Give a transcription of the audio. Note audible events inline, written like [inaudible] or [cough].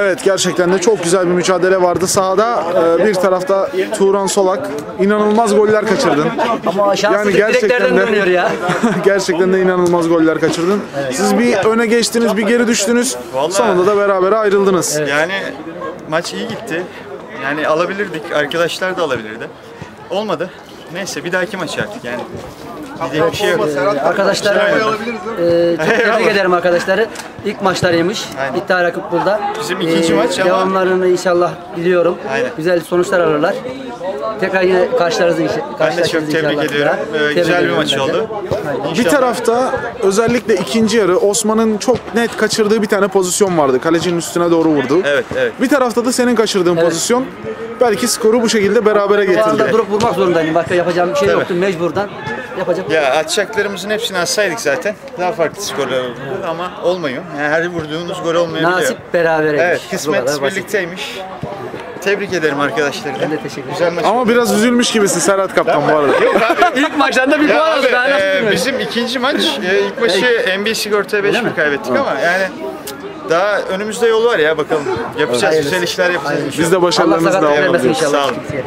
Evet gerçekten de çok güzel bir mücadele vardı. Sahada e, bir tarafta Turan Solak inanılmaz goller kaçırdın. Ama şanssızlık direklerden dönüyor ya. [laughs] gerçekten de inanılmaz goller kaçırdın. Siz bir öne geçtiniz, bir geri düştünüz. Vallahi- Sonunda da beraber ayrıldınız. Yani maç iyi gitti. Yani alabilirdik. Arkadaşlar da alabilirdi. Olmadı. Neyse bir dahaki maç artık yani. Diyecek bir şey yok. Arkadaşlar e, çok tebrik ederim arkadaşları. İlk maçlarıymış. Aynen. Bul'da. Bizim ikinci maç ama- Devamlarını inşallah diliyorum. Aynen. Güzel sonuçlar alırlar. Tekrar yine karşılarınızı inşallah. Ben de çok tebrik ediyorum. Ee, güzel bir maç oldu. Bir tarafta özellikle ikinci yarı Osman'ın çok net kaçırdığı bir tane pozisyon vardı. Kalecinin üstüne doğru vurdu. Evet, evet. Bir tarafta da senin kaçırdığın pozisyon belki skoru bu şekilde berabere getirdi. durup vurmak zorundaydım. Başka yapacağım bir şey Tabii. yoktu. Mecburdan yapacak. Ya atacaklarımızın hepsini atsaydık zaten daha farklı skorlar olurdu ama olmuyor. Yani her vurduğunuz gol olmayabiliyor. Nasip berabere. Evet, kısmet birlikteymiş. Tebrik ederim arkadaşları. Ben de teşekkür ederim. Güzel. Ama biraz üzülmüş gibisin Serhat Kaptan bu arada. [laughs] İlk maçtan da bir puan aldı. abi, Ben nasıl e, bizim ikinci maç, e, ilk maçı NB Sigorta'ya 5 mi kaybettik ama yani daha önümüzde yol var ya bakalım. Yapacağız, güzel işler yapacağız. Biz de Allah başarılarınızla sakatlık devam vermesin ediyoruz. inşallah. Sağ olun. kimseye.